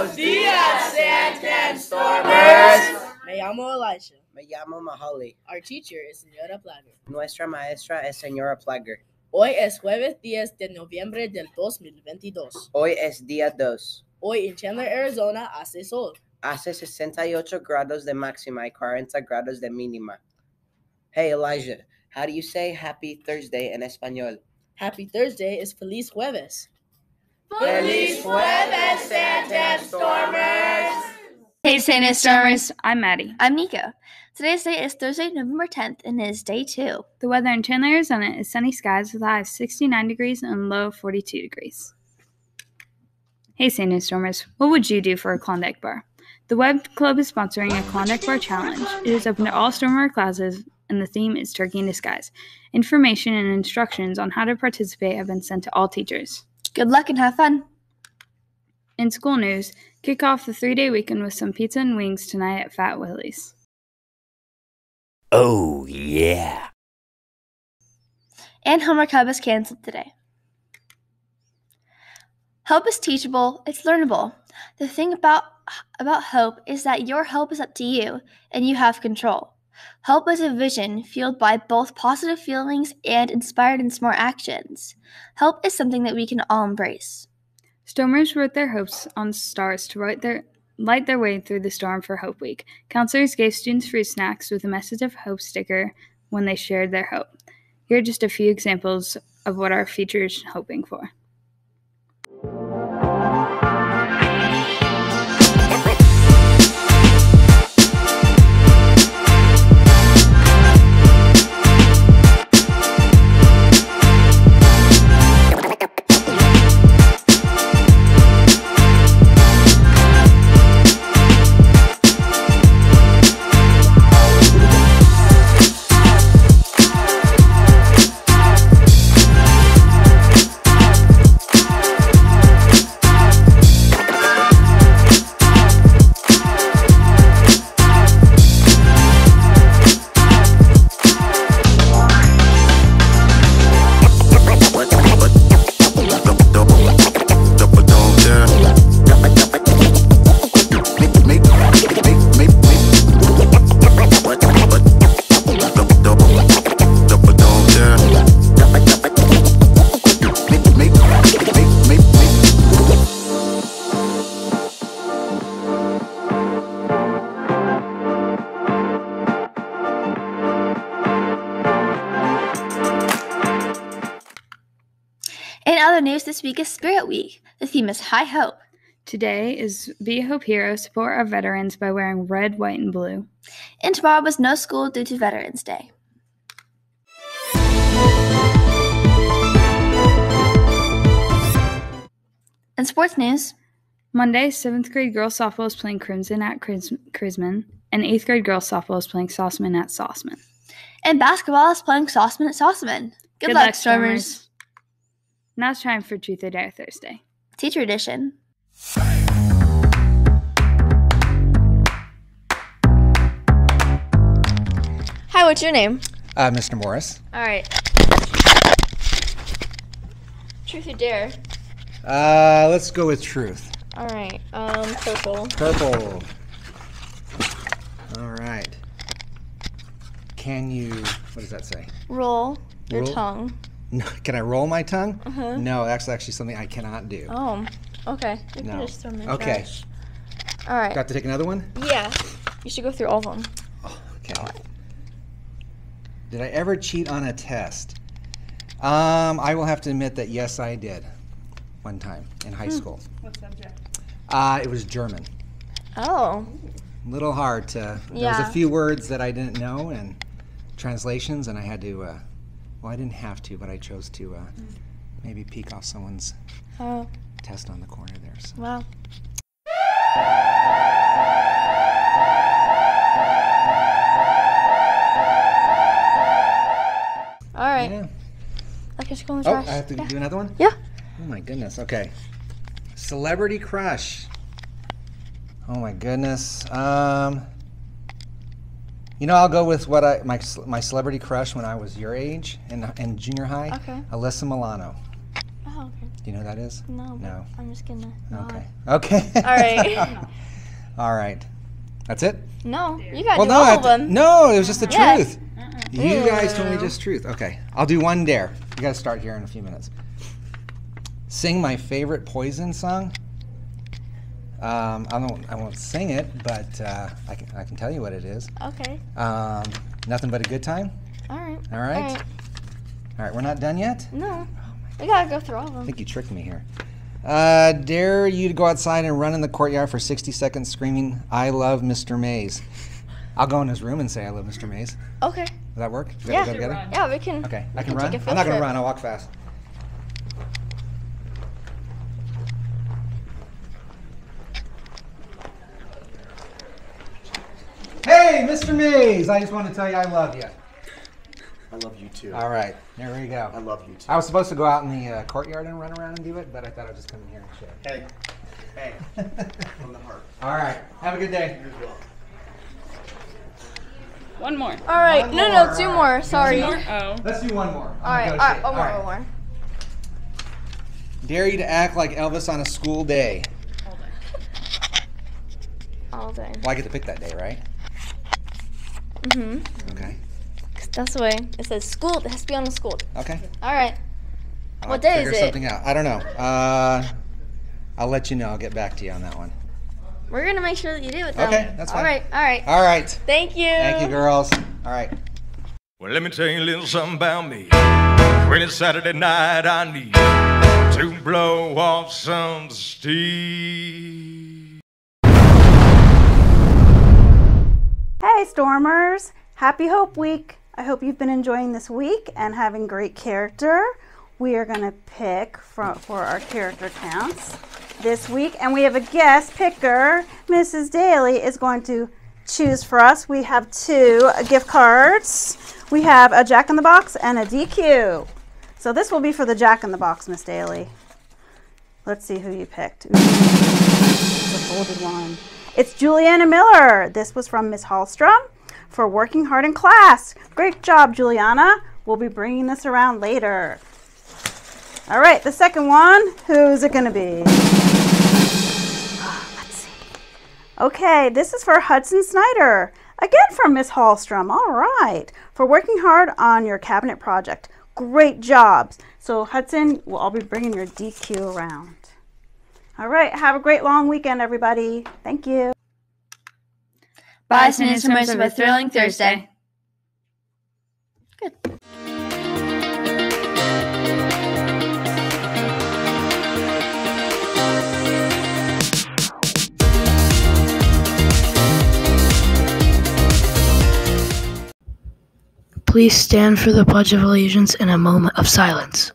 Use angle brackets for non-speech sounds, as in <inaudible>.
Buenos dias, Santan Stormers. Me llamo Elijah. Me llamo Mahali. Our teacher is Señora Plager. Nuestra maestra es señora Plager. Hoy es jueves 10 de noviembre del 2022. Hoy es día 2. Hoy en Chandler, Arizona, hace sol. Hace 68 grados de máxima y 40 grados de mínima. Hey Elijah, how do you say happy Thursday in español? Happy Thursday is Feliz Jueves. Feliz jueves, Santan Stormers. Hey, Santan Stormers. I'm Maddie. I'm Nico. Today's date is Thursday, November 10th, and it is day two. The weather in Chandler, Arizona is sunny skies with a high of 69 degrees and low 42 degrees. Hey, Santan Stormers. What would you do for a Klondike bar? The Web Club is sponsoring a Klondike Bar Challenge. It is open to all Stormer classes, and the theme is Turkey in Disguise. Information and instructions on how to participate have been sent to all teachers. Good luck and have fun. In school news, kick off the three day weekend with some pizza and wings tonight at Fat Willie's. Oh, yeah. And homework hub is canceled today. Hope is teachable, it's learnable. The thing about about hope is that your hope is up to you and you have control. Hope is a vision fueled by both positive feelings and inspired in smart actions. Hope is something that we can all embrace. Stormers wrote their hopes on stars to write their, light their way through the storm for Hope Week. Counselors gave students free snacks with a message of hope sticker when they shared their hope. Here are just a few examples of what our future is hoping for. Other news, this week is Spirit Week. The theme is High Hope. Today is Be a Hope Hero, support our veterans by wearing red, white, and blue. And tomorrow was no school due to Veterans Day. In sports news, Monday, 7th grade girls softball is playing Crimson at Chris- Crisman, and 8th grade girls softball is playing Sauceman at Sauceman. and basketball is playing Sauceman at Sauceman. Good, luck, Stormers. Now it's time for Truth or Dare Thursday. Teacher edition. Hi, what's your name? Uh, Mr. Morris. All right. Truth or dare? Uh, let's go with truth. All right. Um, purple. Purple. All right. Can you? What does that say? Roll your Roll? tongue. No, can I roll my tongue? Uh-huh. No, that's actually something I cannot do. Oh, okay. You can No. just throw 'em in Okay. trash. All right. Got to take another one. Yeah. You should go through all of them. Okay. Did I ever cheat on a test? Um, I will have to admit that yes, I did. One time in high school. What subject? Uh, it was German. Oh. A little hard to. There was a few words that I didn't know and translations, and I had to. Uh, well, I didn't have to, but I chose to uh, maybe peek off someone's Oh. test on the corner there. So. Wow. All right. Yeah. I can just go in the Oh, trash. I have to yeah. do another one. Yeah. Oh my goodness. Okay. Celebrity crush. Oh my goodness. Um. You know, I'll go with what I my my celebrity crush when I was your age in in junior high. Okay. Alyssa Milano. Oh, okay. Do you know who that is? No, No. I'm just gonna. nod. Okay. Okay. <laughs> All right. <laughs> All right. That's it? No, you gotta Well, no, all I of them. no, it was just the Yeah. truth. You guys told me just truth. Okay, I'll do one dare. You got to start here in a few minutes. Sing my favorite Poison song. Um, I won't. I won't sing it, but uh, I can. I can tell you what it is. Okay. Um, nothing but a good time. All right. All right. All right. All right. We're not done yet. No, we gotta go through all of them. I think you tricked me here. Uh, dare you to go outside and run in the courtyard for 60 seconds screaming, I love Mr. Mays. I'll go in his room and say, I love Mr. Mays. Okay. Does that work? Does that Yeah. go together? Yeah, we can. Okay, I can can run. take a I'm not gonna trip. run. I'll walk fast. Hey, Mr. Mays! I just want to tell you I love you. I love you too. All right, there we go. I love you too. I was supposed to go out in the uh, courtyard and run around and do it, but I thought I'd just come in here and Hey, hey, <laughs> from the heart. All right, have a good day. You as well. One more. All right. One no, more, no, two all more. right. Sorry. All Oh. Let's do one more. right. All right. One more. One more. Dare you to act like Elvis on a school day. All day. All day. Well, I get to pick that day, right? Mhm. Okay. That's the way it says school. It has to be on the school. Okay. All right. I'll What day is figure it? something out. I don't know. Uh, I'll let you know. I'll get back to you on that one. We're gonna make sure that you do it. Though. Okay, that's fine. All right. All right. All right. Thank you. Thank you, girls. All right. Well, let me tell you a little something about me. When it's Saturday night, I need to blow off some steam. Hey, Stormers! Happy Hope Week! I hope you've been enjoying this week and having great character. We are going to pick for, for our character counts this week, and we have a guest picker. Mrs. Daly is going to choose for us. We have two gift cards. We have a Jack in the Box and a DQ. So this will be for the Jack in the Box, Miss Daly. Let's see who you picked. Ooh, a folded one. It's Juliana Miller. This was from Miss Hallstrom for working hard in class. Great job, Juliana. We'll be bringing this around later. All right, the second one. Who's it going to be? <sighs> Let's see. Okay, this is for Hudson Snyder. Again from Miss Hallstrom. All right. For working hard on your cabinet project. Great jobs. So, Hudson, we'll all be bringing your DQ around. All right. Have a great long weekend, everybody. Thank you. Bye, Santan Stormers. Have a thrilling Thursday. Good. Please stand for the Pledge of Allegiance in a moment of silence.